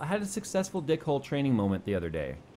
I had a successful dick hole training moment the other day.